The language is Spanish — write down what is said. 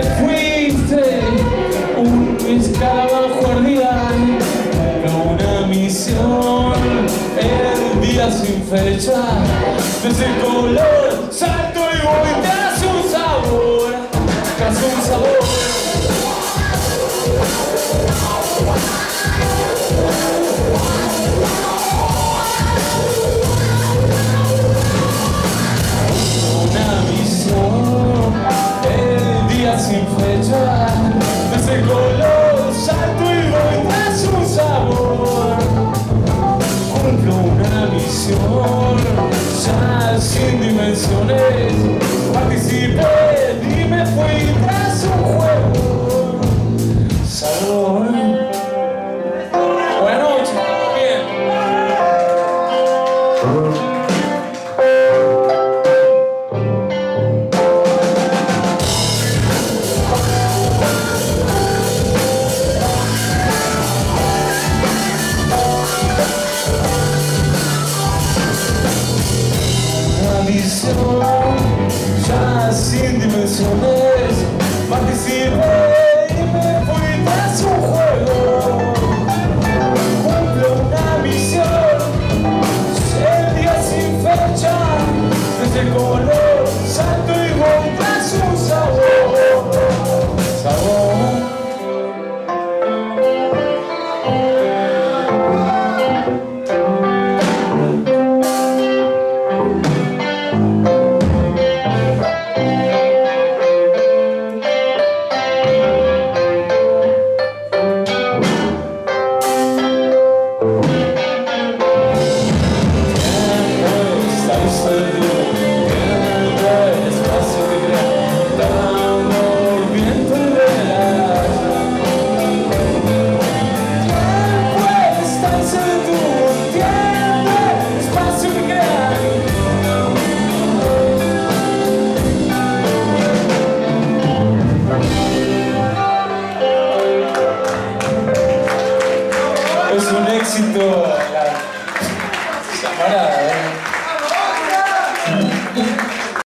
te fuiste un escarabajo ardián una misión el día sin fecha desde el color salto y voy sin fecha. Desde color salto y voy tras un sabor. Cumplo una misión ya sin dimensiones. Participé y me fui tras un juego. Sabor buenas noches una visión ya sin es un éxito la camarada. ¿eh?